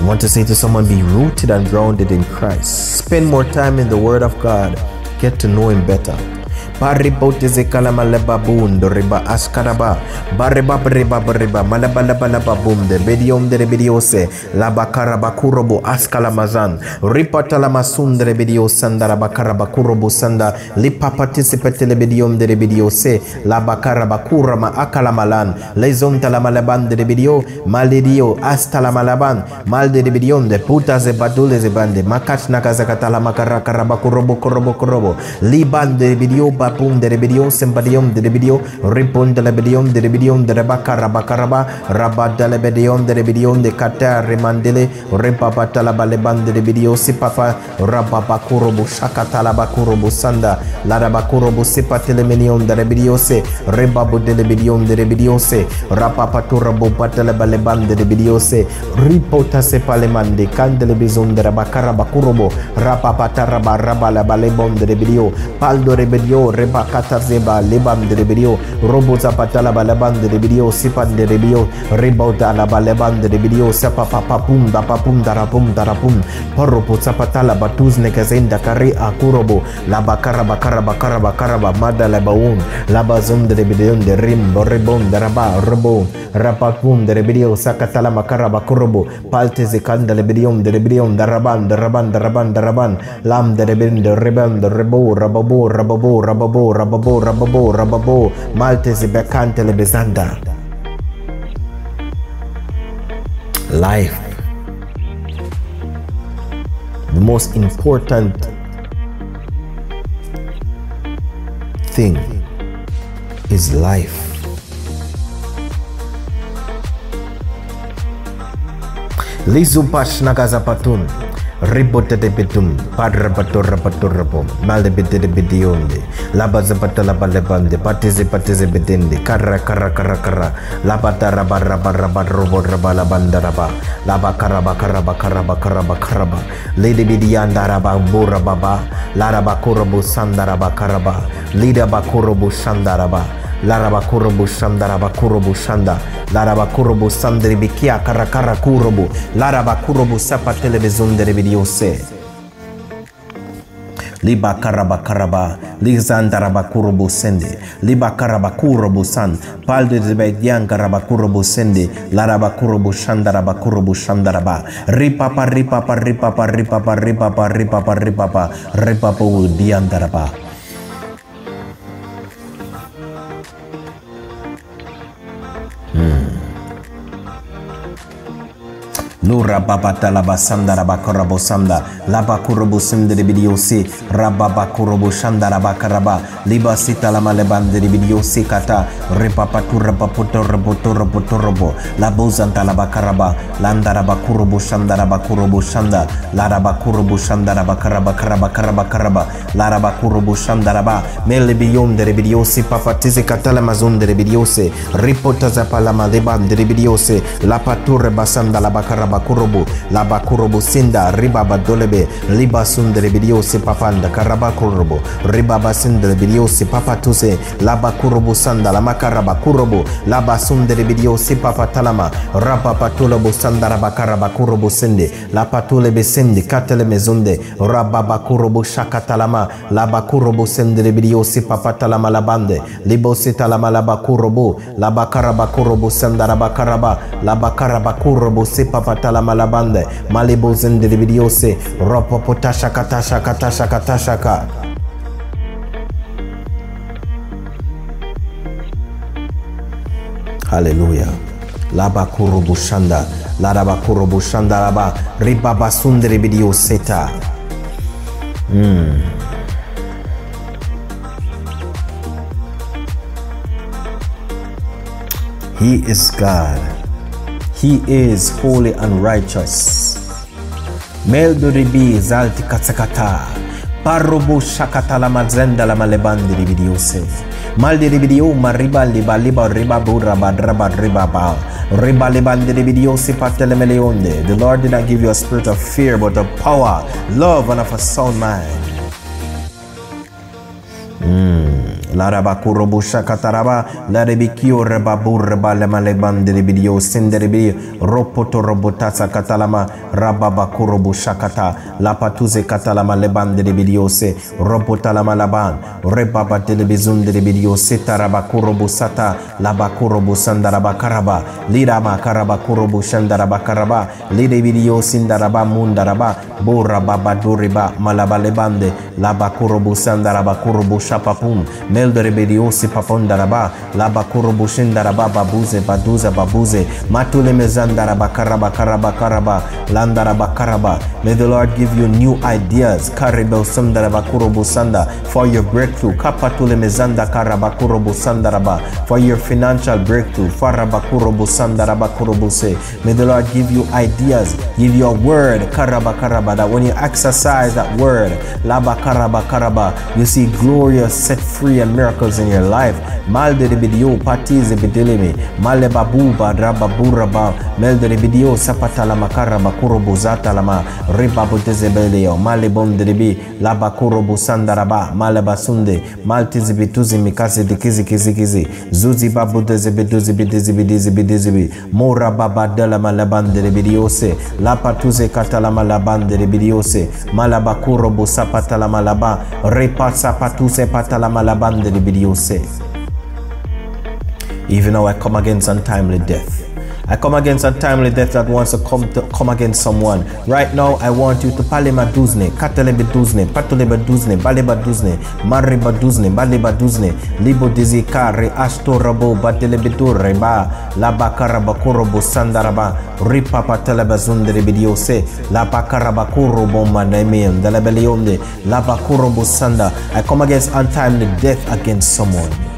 I want to say to someone be rooted and grounded in Christ. Spend more time in the Word of God. Get to know Him better. bariba utezekala malaba bundo riba askaraba bariba riba riba malaba laba laba bumde bediomde rebediose labakarabakurobo askalamazan ripatalamasundre rebedio sanda rabakarabakuro sanda. Lipa participate le lebediom de rebedio se labakarabakura ma akalamalan lezonta tala malaban de rebedio maledio asta la malaban. Mal de rebediom de puta ze badule ze bande. Makat nakazakatala makarakarabakurobo korobo korobo liban de rebedio ba Rakum de Rebidium Sympadium de Rebidio Ripun de Lebidium de Rebidium de Rebacarabacaraba, Rabat de Lebidium de Rebidium de Kata Remandele Repapa Talabaleban de Rebidio Sipapa Rababakurobu Shakatalabakuru Sanda Larabakurobu Sipa Telemenium de Rebidiose Rebabu de Lebidium de Rebidiose Rapapaturabu Patalabaleban de Rebidiose Ripota Sepaleman de Candelebizum de Rabakarabakurobo Rapapataraba Rabalabalebon de Rebidio Paldo Rebidio reba katazeba leba mderebirio robo zapatala balaba mderebirio sipa mderebirio reba utala balaba mderebirio sapa papapum da papum darapum darapum poropo zapatala batuz nekazenda kare akurobo laba karaba karaba karaba karaba mada laba um laba zum derebirio derim boribom daraba robo rapapum derebirio sakatala makaraba kurobo palte zikanda lebirium derebirio daraban daraban daraban daraban lam derebin derebem derebo rababo rababo rababo rababo rababo rababo rababo maltese bekante le bezanda. Life. The most important thing is life. Lizupash nakazapatun ribote de bitum padra batorra batorrabo mal de bide de bidionde laba zapata laba lebande patize patize bidende karra karra karra karra laba taraba raba raba robo raba labanda raba. Laba karaba karaba karaba karaba karaba lady bidianda raba bura baba laraba kurobu sandaraba karaba lida bakurobu sandaraba larabakorobo shanda rabakorobo shanda larabakorobo sandribikia karakara kurobo larabakorobo sapatelebezonderebidiose liba karaba karaba lizanda raba kurobo sende liba karaba kurobo san paldo zibedianga raba kurobo sende la raba kurobo shanda raba ripapa ripapa ripapa ripapa ripapa ripapa ripapa ripapa ripapa ripapa ripapa dianda raba Lura Baba Tala Basanda Raba Korabo Sanda Laba Kurobo Sende de Bidio Se Raba Bakurobo Shanda Raba babata labasanda rabakorabosanda labakorobosendribidiose rababakorobosanda de bidio lamalebanderibidiosi kata repapaturapapotorobotorobotorobo labozanta labakaraba landarabakoroboshanda rabakoroboshanda larabakoroboshanda karaba landa raba melebiyonderibidiosi pafatisi katalamasonderibidiosi ripotazapalamalebanderibidiose lapature basanda labakaraba kurobo laba kurobo sinda riba badolebe liba sundere bidio se papanda karaba kurobo riba basindere bidio se papa tuse laba kurobo sanda lama karaba kurobo laba sundere bidio se papa talama raba patulobo sanda raba karaba sende la patule besende katele mezunde raba shakatalama bidio se papa talama labande libo se talama laba kurobo laba karaba se papa katala malabande malibu zindiribiriose ropopotashakatashakatashakatashaka Hallelujah. Labakurubushanda, Larabakurubushanda, Raba, Ribabasundribidio Seta. Mm. He is God. He is holy and righteous. Meldoribi zalti katsakata. Parobo shakata la mazenda la malebandi ribidiose. Maldi ribidio mariba liba liba riba burra badraba riba ba. Riba libandi ribidiosi patele meleonde. The Lord did not give you a spirit of fear, but of power, love, and of a sound mind. Laraba Larabakuro Shakataraba, Larebikio Rebaburba Lemalebandibidio, Sinderibi, Ropoto Robotasa Catalama, Rababakuro Shakata, bidio se robo talama Laban, Rebaba Telebizundibidio, Sitarabakuro Busata, Labakuro Busandarabakaraba, Lirama karaba lide bidio Sindaraba Mundaraba, Borababa Duriba, sandaraba Labakuro shapapum me babuze baduza babuze. Matule mezandaraba karaba karaba karaba. Landaraba karaba. May the Lord give you new ideas. Karibel sandaraba kurobo sanda for your breakthrough. Kapatule mezanda karaba kurobo sandaraba for your financial breakthrough. Faraba kurobo sandaraba kurobo se. May the Lord give you ideas, give you a word. Karaba karaba that when you exercise that word, laba karaba karaba, you see glorious set free and miracles in your life. Malde de bidio patize bidilimi male babuba raba buraba melde de bidio sapata la makara bakuro buzata lama riba buteze bedio male bonde de bi la bakuro busanda raba. Male basunde maltizi bituzi mikasi dikizi kizi kizi zuzi babu deze biduzi bidizi bidizi bidizi bi mora baba dela male bande de bidiose la patuze katala mala bande de bidiose mala bakuro busapata la malaba repa sapatuse patala mala bande patalama labande de bidiose. Even now I come against untimely death. I come against untimely death that wants to come to come against someone. Right now, I want you to palema duzne, katalebe duzne, patuleba duzne, baleba duzne, mariba duzne, baleba duzne, libo dizi kare, ashto rabo, batelebe durre ba, laba karaba kurobo sandaraba, ripa zundere bidiose, laba karaba kurobo manemeem, delebelionde, laba kurobo sanda. I come against untimely death against someone.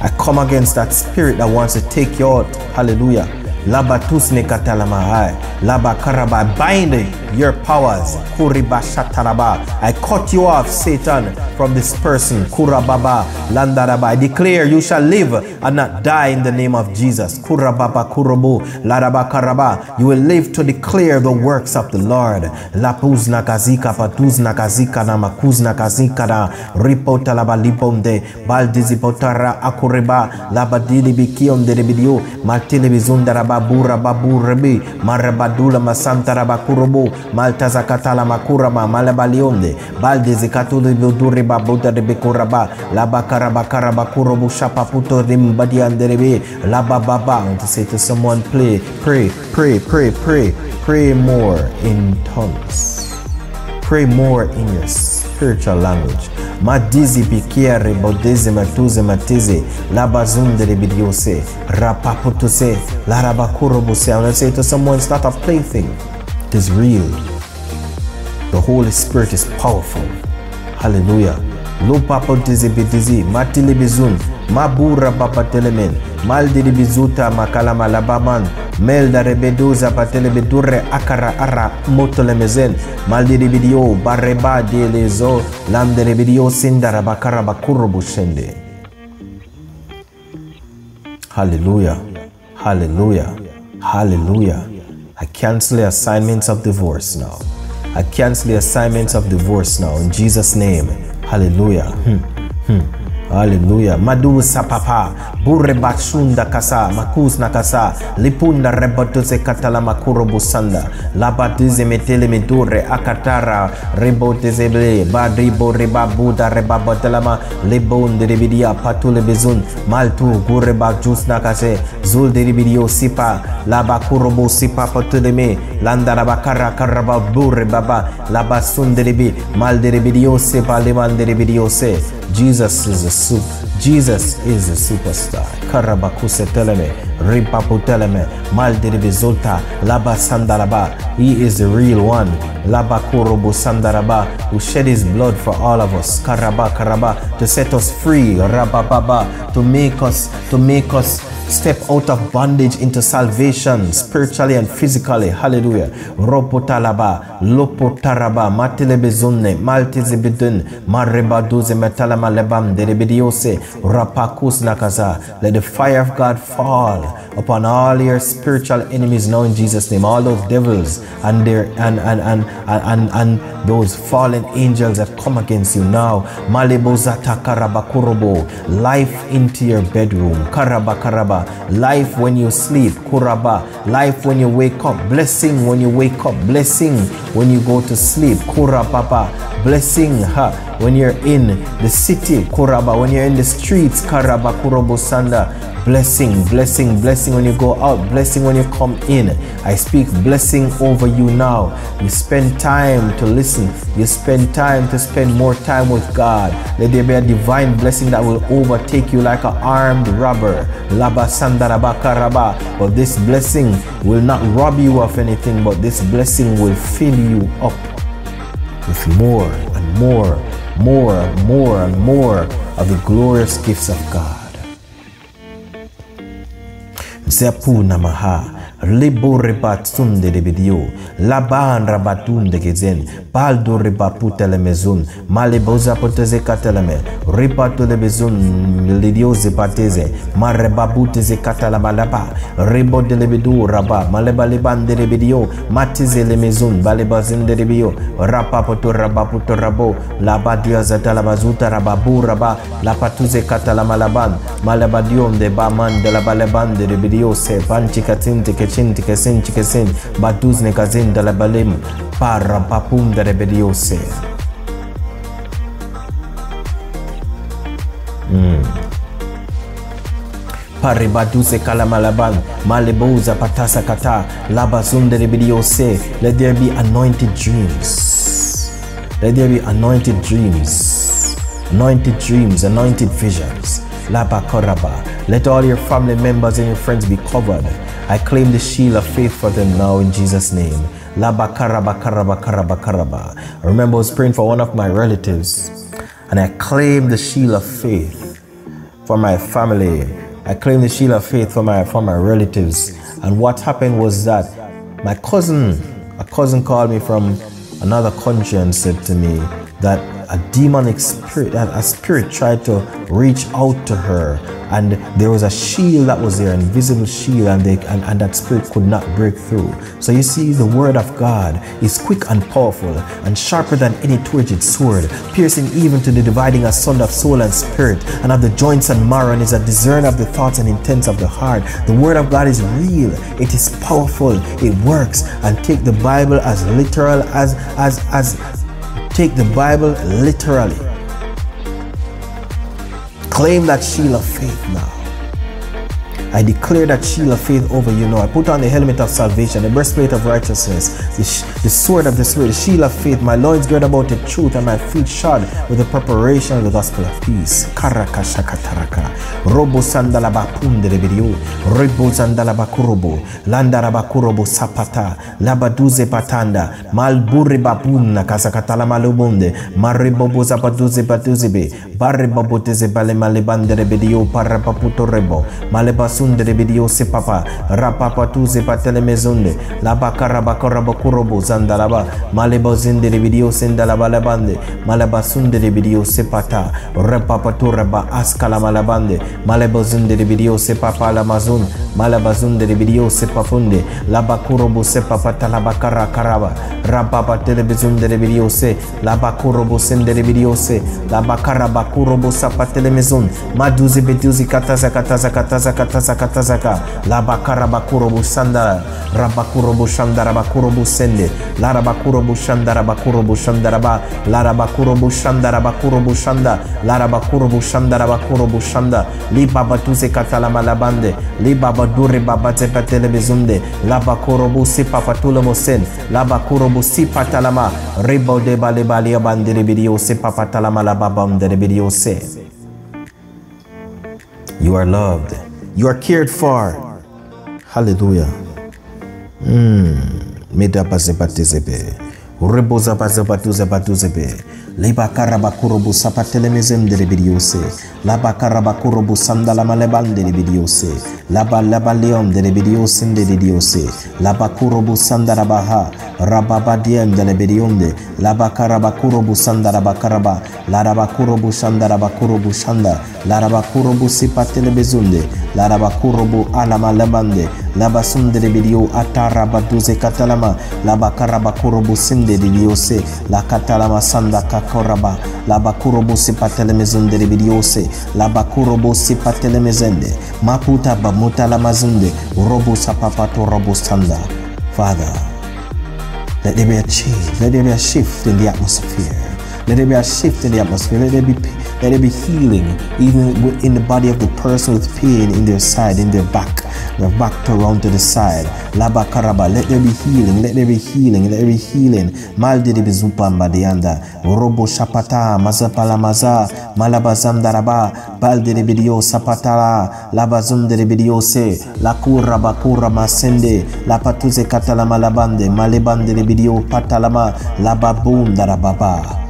I come against that spirit that wants to take you out. Hallelujah. Laba tusne katalamahai. Laba karaba. Bind your powers. Kuriba shataraba. I cut you off, Satan, from this person. Kurababa. Landaraba. I declare you shall live and not die in the name of Jesus. Kurababa kurubu. Laraba karaba. You will live to declare the works of the Lord. Lapuz nakazika patuz nakazika na makuz nakazika na ripota laba liponde. Baldizipotara akureba. Labadili bikion de bidio. Maltili bizundaraba bura baburebi. Marabadula masantaraba kurubu. Maltazakatala makurama malabalionde. Baldizikatuli buduri babuta de bikuraba. Laba karaba karaba kurubu shapaputo rimbadi anderebe. Laba baba. And to say to someone, play, pray, pray, pray, pray, pray more in tongues. Pray more in your spiritual language. Madizi bikiare bodeze matuze matize labazunde bidiose rapaputuse larabakurobuse. I want to say to someone, it's not a plaything. It is real. The Holy Spirit is powerful. Hallelujah. Lupapo dizi bidizi matili bizun mabura papatelemen maldidi bizuta makalama labaman melda rebeduza patelebe bedure akara ara motolemezen maldidi bidio bareba dielezo lamdere bidio sindara bakara bakuru bushende Hallelujah. Hallelujah. Hallelujah. I cancel the assignments of divorce now. I cancel the assignments of divorce now in Jesus' name. Hallelujah. Hmm. Hmm. Aleluya. Madusa papa. Bure basunda kasa. Makus na kasa. Lipunda rebodoze katala makuro busanda. Labadize metele medure akatara. Rebotezele. Baribo rebabuda rebabotelama. Lebonde ribidia patule bezun. Maltu gure bakjus na kase. Zul deribidio sipa. Laba Labakuro busipa pateleme. Landara bakara karaba bure baba. Labasunde rebi. Mal derebidio sepa leman derebidio se. Jesus is the 四。Jesus is a superstar. Karabakuse teleme, ripapu teleme, maldiri zulta, laba sandaraba. He is the real one. Laba kurubu sandaraba, who shed his blood for all of us. Karaba karaba, to set us free. Rabababa, to make us, to make us step out of bondage into salvation spiritually and physically. Hallelujah. Ropotalaba, lopotaraba, matelebezunne, maltizibidun, marebaduze metalama lebam, derebediose, Rapakus nakaza. Let the fire of God fall upon all your spiritual enemies now in Jesus' name. All those devils and their and and and and, and, and those fallen angels that come against you now. Malebozata karabakurobo. Life into your bedroom. Karaba karaba. Life when you sleep. Kuraba. Life when you wake up. Blessing when you wake up. Blessing when you go to sleep. Kurababa. Blessing ha, when you're in the city. Kuraba. When you're in the streets. Karaba kurobo sanda blessing, blessing, blessing when you go out, blessing when you come in. I speak blessing over you now. You spend time to listen, you spend time to spend more time with God. Let there be a divine blessing that will overtake you like an armed robber. Laba. But this blessing will not rob you of anything, but this blessing will fill you up with more and more, more more and more of the glorious gifts of God. Zepuna maha libo rebatsunde de bidio laban rabatunde gezen baldo rebaputele mezun maleboza poteze kateleme ripato de bezun lidio zepateze marebabute ze katalabalaba rebo de lebedu raba maleba lebande de bidio matize le mezun balebazin de bio rapapoto rabaputo rabo labadia zatalabazuta rababu raba lapatuze katalamalaban malabadiom de baman de la balebande de bidio se panchikatinte kechin tikesin tikesen baduz ne kazin de la para papum de rebedio se Paribaduse kalamalaban, maleboza patasa kata, labazunde rebedio se. Let there be anointed dreams. Let there be anointed dreams. Anointed dreams, anointed visions. Labakoraba. Let all your family members and your friends be covered. I claim the shield of faith for them now in Jesus' name. Labakaraba karaba karaba karaba. I remember I was praying for one of my relatives, and I claimed the shield of faith for my family. I claimed the shield of faith for my for my relatives. And what happened was that my cousin, a cousin called me from another country and said to me that a demonic spirit, that a spirit tried to reach out to her, and there was a shield that was there, an invisible shield, and, they, and, and that spirit could not break through. So you see, the word of God is quick and powerful, and sharper than any two-edged sword, piercing even to the dividing asunder of soul and spirit, and of the joints and marrow, and is a discerner of the thoughts and intents of the heart. The word of God is real, it is powerful, it works, and take the Bible as literal as as as take the Bible literally. Claim that shield of faith now. I declare that shield of faith over you now. I put on the helmet of salvation, the breastplate of righteousness, the, sh- the sword of the spirit, the shield of faith, my loins girded about the truth, and my feet shod with the preparation of the gospel of peace. Karaka shakataraka. Robo sandalaba pundere video. Rebo sandalaba kurobo. Landaraba kurobo sapata. Labaduze patanda. Malburi babuna kasakatala malubunde. Maribobo zabaduze baduzebe. Barre baboteze bale malebandere video parapaputo rebo. Malebasun de bidio se papa. Rapapa tu se patele mezonde la bakara bakara bakurobo zandalaba malebo zinde de bidio sendalaba labande malabasun de bidio se pata. Rapapa tu raba askala malabande malebo zinde de bidio se papa la mazun. Malabazun de bidio se pafunde. La bakurobo se papa la bakara karaba rapapa telebizun de bidio se. La bakurobo sende de bidio se. La bakara bakurobo sapatele mezon maduzi beduzi kataza kataza kataza kataza katazaka la bakara bakuro busanda rabakuro bushanda rabakuro busende la rabakuro bushanda rabakuro bushanda raba la rabakuro bushanda rabakuro bushanda la rabakuro bushanda rabakuro bushanda li baba tuze katala malabande li baba dure baba tepatele bezunde. La bakuro busi papatule mosen la bakuro busi patalama ribo de bale bale abande bidio se papatalama la babam de bidio se. You are loved you are cared for. Hallelujah. Mm. Sapatelemezem lebakarabakurubu sapatelemezendere biriose labakarabakurubu sandalamalebandere biriose labalabaleondere biriosendere diose labakurubu sandarabaha rababadiendere birionde labakarabakurubu sandarabakaraba larabakurubu shandarabakurubu shanda. Larabakurubu sipatelebezunde. Larabakurubu alamalebande. Laba sundere bidio atarabaduze katalama. Laba karaba karabakurubu sinde se. La katalama sanda kakoraba. La bakurobo sipatelemezende rebidiose laba bakurobo sipatelemezende maputa bamuta la mazunde robo sapapato robo sanda. Father let there be a change. Let there be a shift in the atmosphere. Let there be a shift in the atmosphere. Let there be let there be healing even in the body of the person with pain in their side in their back. Their back around to the side. Laba karaba let there be healing let there be healing let there be healing. Maldi de bizupa mbadianda robo shapata mazapala maza. Malabazam daraba baldi de bidio sapatala labazum de bidio se. La kura bakura masende la patuze katalama labande malebande de bidio patalama. Lababum darababa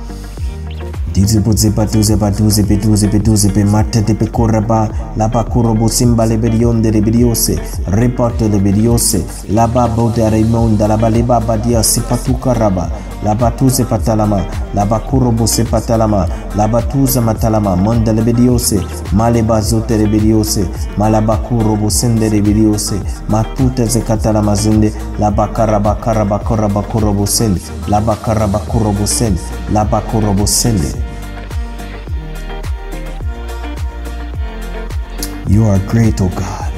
Tizipu zipa tuzepa tuzipi tuzipi tuzipi mate tipi kuraba lapa kurubu simba liberionde liberiose reporte liberiose laba bote reimonda laba liba badia sipatuka raba. Laba tuze patalama laba kurubu sepatalama laba tuza matalama manda liberiose maleba zote liberiose malaba kurubu sende liberiose matute zekatalama zinde laba karaba karaba karaba kurubu sende. Laba karaba kurubu sende. Laba kurubu sende. You are great, O God.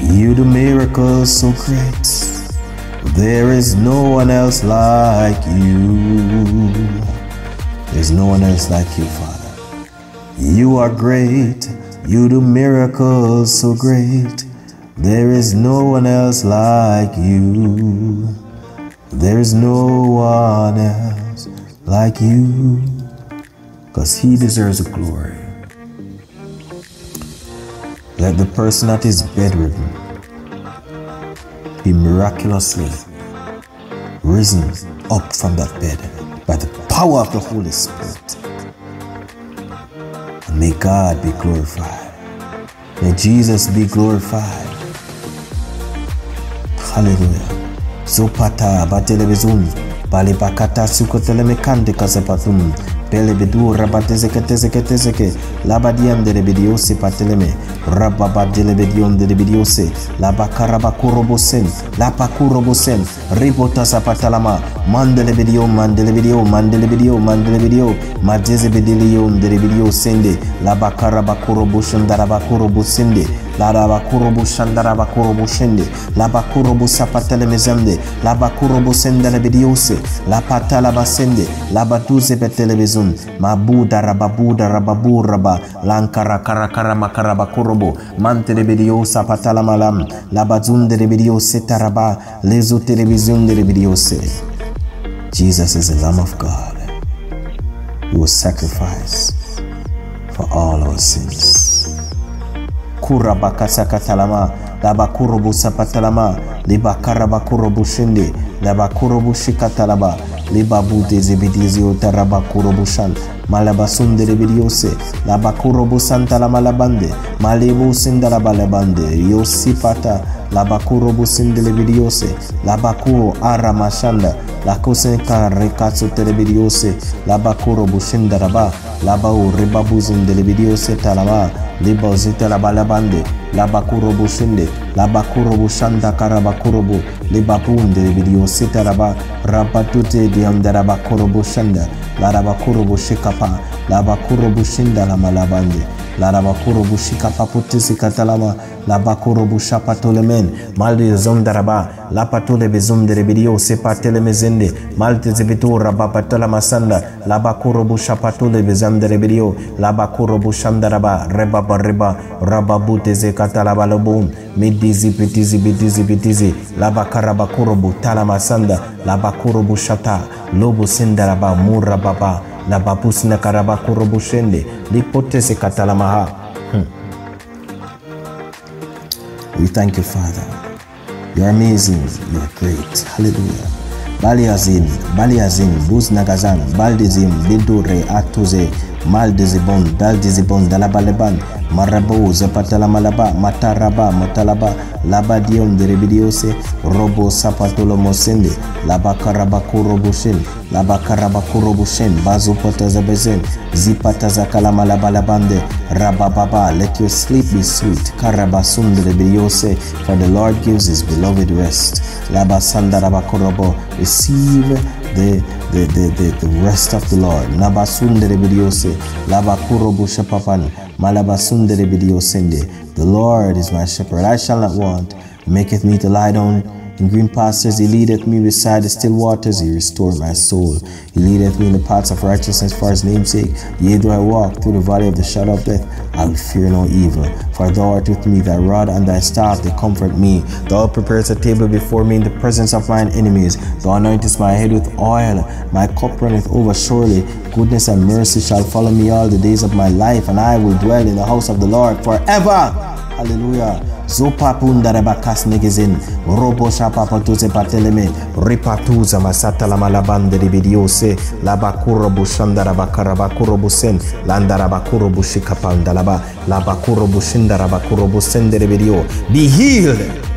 You do miracles so great. There is no one else like you. There's no one else like you, Father. You are great. You do miracles so great. There is no one else like you. There is no one else like you. Because he deserves the glory. Let the person that is bedridden be miraculously risen up from that bed by the power of the Holy Spirit. And may God be glorified. May Jesus be glorified. Hallelujah. Zopata batelebezum balibakata sukotelemekande kazapatum Pelebedu rabatezeketezeketezeke labadiam de rebediose pateleme. Rababadelebidion de rebediose labakarabakurobosen lapakurobosen ribotasa patalama. Mandelebedio mandelebedio mandelebedio mandelebedio madezebedelion de rebedio sende labakarabakuroboshen darabakurobosende larabakorobo shandarabakorobo shende. Labakorobo sapatelemezemde labakorobo sendelebediose lapatalabasende labaduzebetelevezun mabudarababudarababa lankarakarakaramakarabakorobo mantelebedio sapatalamalam labazunderebedio setaraba lezotelebizunderebediose Jesus is the Lamb of God. Who was sacrificed for all our sins. kurabakatsakatalama labakurubusapatalama libakarabakurubushinde labakurubushikatalaba libabutezebidiziotarabakurabushal malabasunderebidiose labakurubusantalamalamabande malebusindalabalabande yosipata labakurubusindelebediose labakuro aramashanda lakosenkarekatsotelebediose labakurobushindaraba labao rebabuzundelebediose talama talama libozite labalabande labakurobu shinde labakurobu shanda karabakurobu libapunde la raba rabatute la shanda larabakurobu shikapa labakurobu shinda lamalabande larabakurobu shikapa putisi katalama labakurobu shapatolemen malde zondaraba lapatole bezumderebidio sepatelemezende malte zibitu rabapatala masanda labakurobu shapatole bezamderebidio labakurobu shandaraba raba reba raba bute ze kata laba lobo midizi bitizi bitizi bitizi laba karaba kurubu talama sanda laba kurubu shata lobo sinda laba mura baba laba busina karaba kurubu shende lipote ze kata lama ha hmm. we thank you father. You're amazing you're great. Hallelujah. Bali azim bali azim buz nagazan baldizim bidure atuze mal de zibon dal de zibon dalabaleban marabo zapatalamalaba mataraba matalaba labadion derebidiose robo sapatolomosende labakarabakorobosen labakarabakorobosen bazopatazabezen zipatazakalamalabalaban de rabababa let your sleep be sweet. Karabasum derebidiose for the lord gives his beloved rest. Labasandarabakorobo receive the, the, the, the, the rest of the Lord. The Lord is my shepherd, I shall not want. Maketh me to lie down in green pastures he leadeth me beside the still waters, he restored my soul. He leadeth me in the paths of righteousness for his name's sake. Yea, though I walk through the valley of the shadow of death, I will fear no evil. For thou art with me, thy rod and thy staff, they comfort me. Thou preparest a table before me in the presence of mine enemies. Thou anointest my head with oil, my cup runneth over surely. Goodness and mercy shall follow me all the days of my life, and I will dwell in the house of the Lord forever. Haleluya. kas negezin. Robo shapapatuze pateleme. Ripatuza masata la malabande ribidiose. Labakuro karabakuro busen. Landarabakuro bushikapandalaba. Labakuro kuro busen deribidio. Be healed.